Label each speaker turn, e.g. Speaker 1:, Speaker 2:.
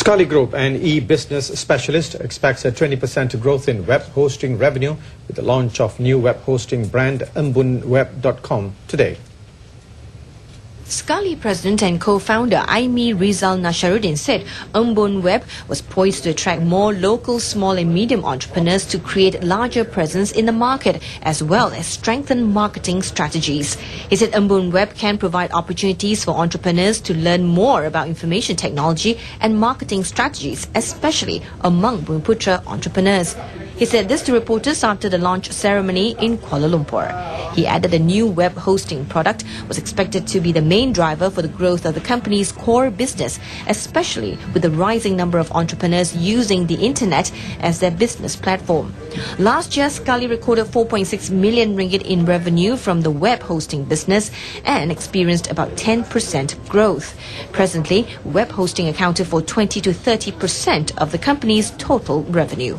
Speaker 1: Scully Group, an e-business specialist, expects a 20% growth in web hosting revenue with the launch of new web hosting brand embunweb.com today.
Speaker 2: Scully president and co-founder Aimi Rizal Nasharuddin said EmbunWeb was poised to attract more local small and medium entrepreneurs to create larger presence in the market as well as strengthen marketing strategies. He said EmbunWeb can provide opportunities for entrepreneurs to learn more about information technology and marketing strategies, especially among Bumiputera entrepreneurs. He said this to reporters after the launch ceremony in Kuala Lumpur. He added the new web hosting product was expected to be the main driver for the growth of the company's core business, especially with the rising number of entrepreneurs using the internet as their business platform. Last year, Scully recorded 4.6 million ringgit in revenue from the web hosting business and experienced about 10% growth. Presently, web hosting accounted for 20 to 30% of the company's total revenue.